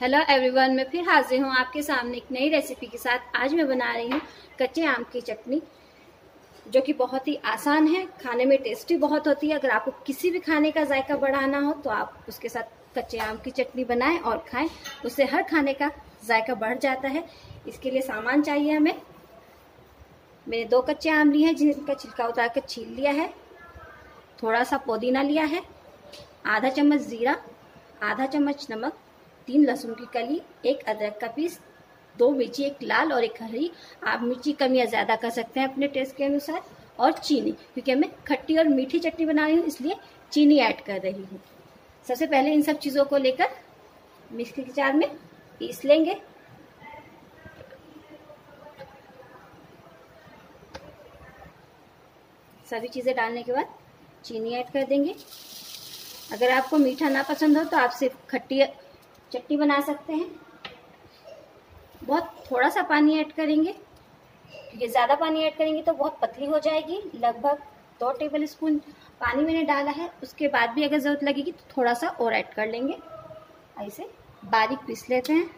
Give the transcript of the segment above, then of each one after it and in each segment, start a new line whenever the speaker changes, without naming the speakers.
Hello everyone मैं फिर हाजिर हूँ आपके सामने एक नई रेसिपी के साथ। आज मैं बना रही हूँ कच्चे आम की चटनी, जो कि बहुत ही आसान है, खाने में टेस्टी बहुत होती है। अगर आपको किसी भी खाने का जायका बढ़ाना हो तो आप उसके साथ कच्चे आम की चटनी बनाएँ और खाएँ। उससे हर खाने का जायका बढ़ जाता है। इसके लिए सामान चाहिए हमें। मैंने दो कच्चे आम लिए हैं, जिनका छिलका उतार कर छील लिया है। थोड़ा सा पुदीना लिया है। आधा चम्मच ज़ीरा, आधा चम्मच नमक तीन लहसुन की कली, एक अदरक का पीस, दो मिर्ची, एक लाल और एक हरी। आप मिर्ची कम या ज़्यादा कर सकते हैं अपने टेस्ट के अनुसार। और चीनी, क्योंकि मैं खट्टी और मीठी चटनी बना रही हूँ इसलिए चीनी ऐड कर रही हूँ। सबसे पहले इन सब चीज़ों को लेकर मिक्सी के जार में पीस लेंगे। सभी चीज़ें डालने के बाद चीनी ऐड कर देंगे। अगर आपको मीठा ना पसंद हो तो आप सिर्फ़ खट्टी चटनी बना सकते हैं। बहुत थोड़ा सा पानी ऐड करेंगे। क्योंकि ज़्यादा पानी ऐड करेंगे तो बहुत पतली हो जाएगी। लगभग दो टेबल स्पून पानी मैंने डाला है। उसके बाद भी अगर ज़रूरत लगेगी तो थोड़ा सा और ऐड कर लेंगे। ऐसे बारीक पीस लेते हैं।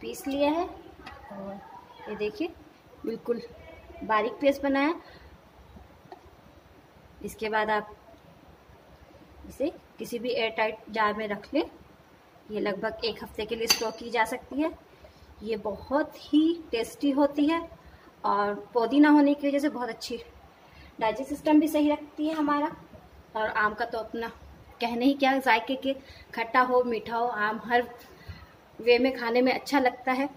पीस लिया है। और ये देखिए, बिल्कुल बारीक पेस्ट बनाया इसके बाद आप इसे किसी भी एयर टाइट जार में रख लें। ये लगभग एक हफ़्ते के लिए स्टोर की जा सकती है। ये बहुत ही टेस्टी होती है और पुदीना होने की वजह से बहुत अच्छी डाइजेस्ट सिस्टम भी सही रखती है हमारा। और आम का तो अपना कहने ही क्या, जायके के खट्टा हो, मीठा हो, आम हर वे में खाने में अच्छा लगता है।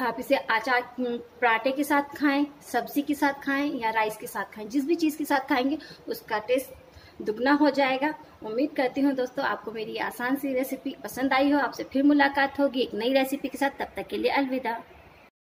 आप इसे आचार पराठे के साथ खाएँ, सब्ज़ी के साथ खाएँ या राइस के साथ खाएँ, जिस भी चीज़ के साथ खाएँगे, उसका टेस्ट दुगना हो जाएगा। उम्मीद करती हूँ दोस्तों, आपको मेरी आसान सी रेसिपी पसंद आई हो, आपसे फिर मुलाकात होगी एक नई रेसिपी के साथ, तब तक के लिए अलविदा।